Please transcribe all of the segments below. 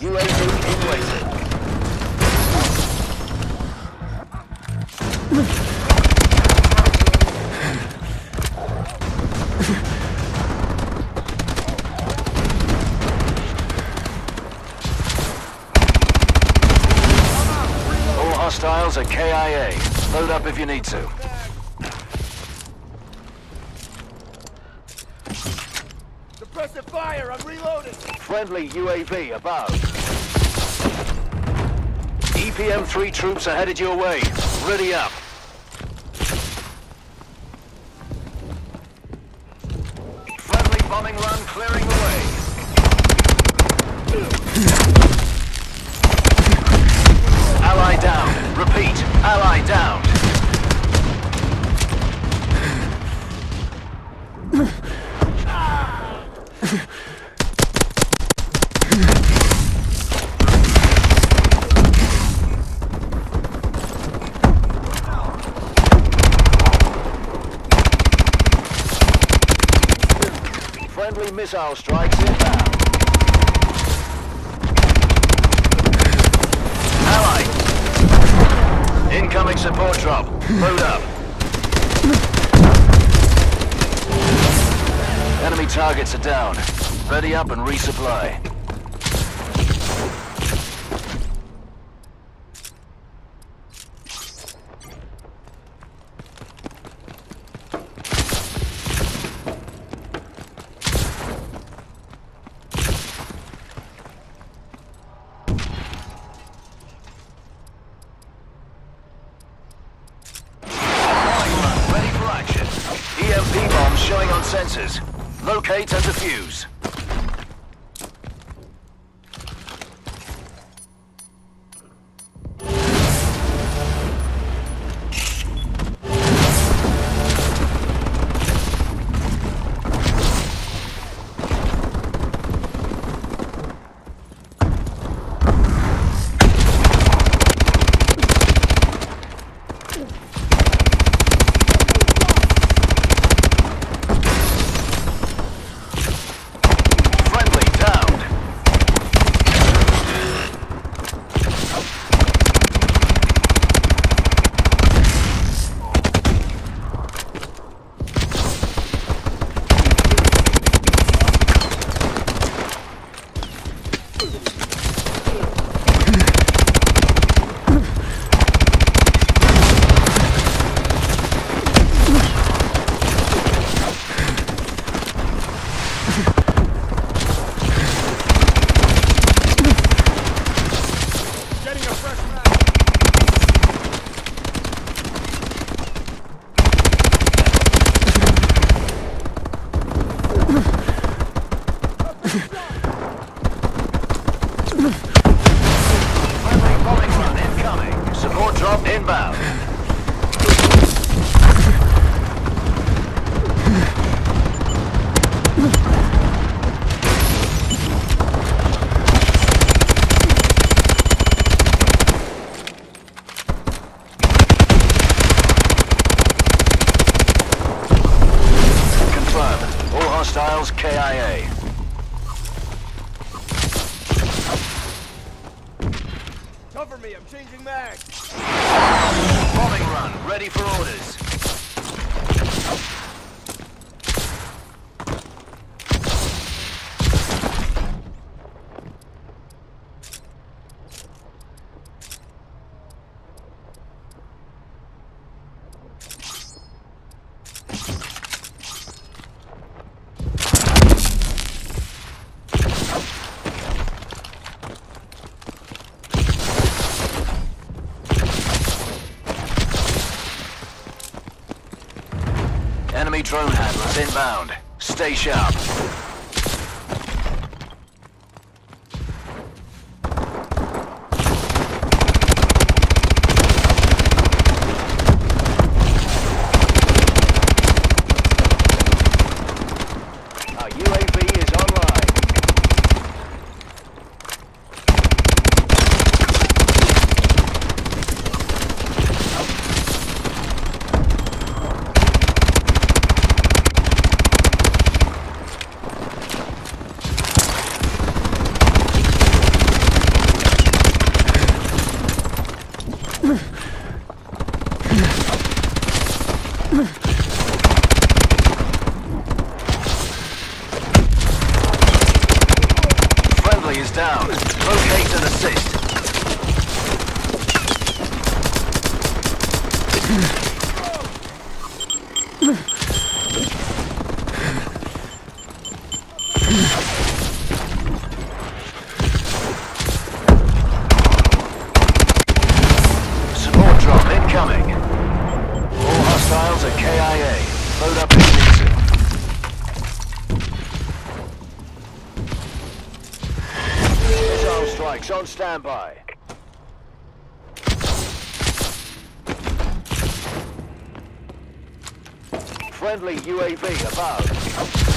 UAV in waiting. All hostiles are KIA. Load up if you need to. Suppressive fire, I'm reloading! Friendly UAV above. EPM-3 troops are headed your way. Ready up. Friendly bombing run clearing the way. Ally down. Repeat. Ally down. Friendly missile strikes inbound. Ally. Incoming support drop. Load up. Enemy targets are down. Ready up and resupply. Cover me, I'm changing mag! Bombing run, ready for orders. Enemy drone handlers inbound. Stay sharp. Our UAV is online. Down. Locate and assist. Standby. Friendly UAV above.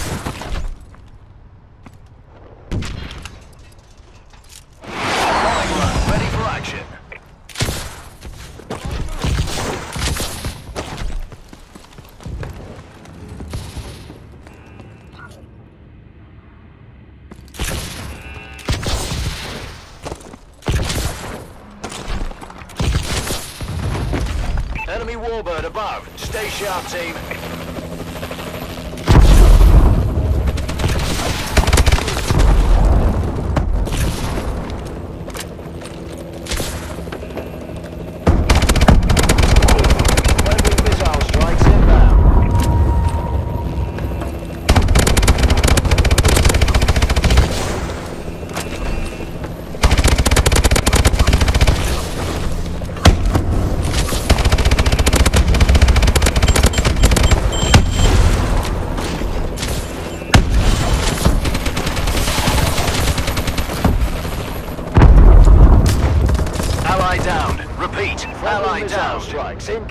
Enemy warbird above. Stay sharp, team.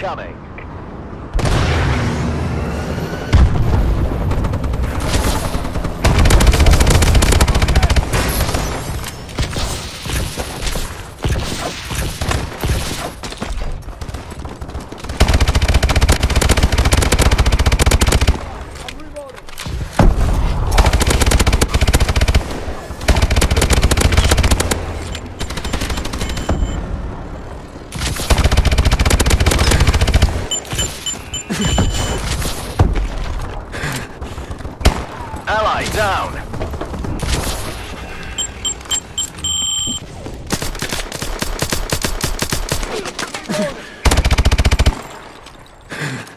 Strikes Ally down.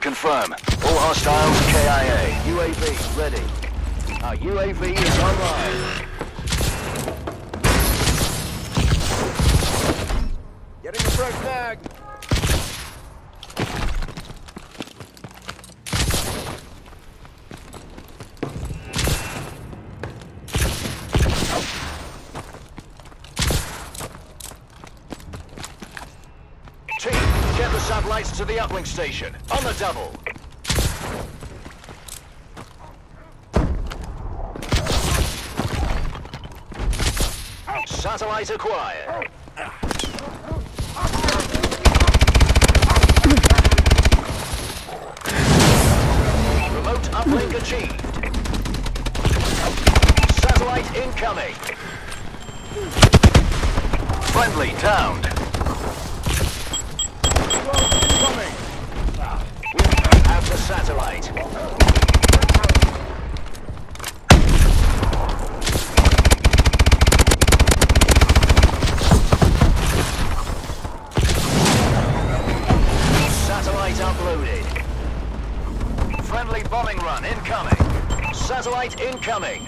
Confirm. All hostiles KIA. UAV ready. Our UAV is online. Getting a fresh mag. Team, get the satellites to the uplink station. On the double. Satellite acquired. Remote uplink achieved. Satellite incoming. Friendly downed. Incoming.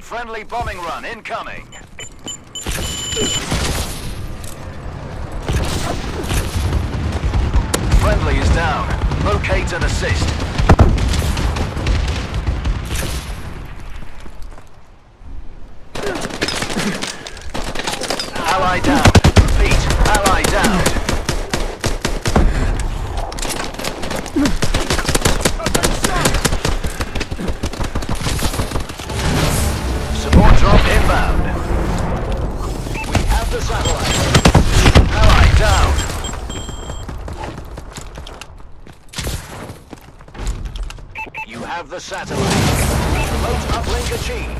Friendly bombing run incoming. Friendly is down. Locate and assist. Ally down. Repeat. Ally down. Support drop inbound. We have the satellite. Ally down. You have the satellite. Remote uplink achieved.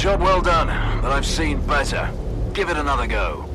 Job well done, but I've seen better. Give it another go.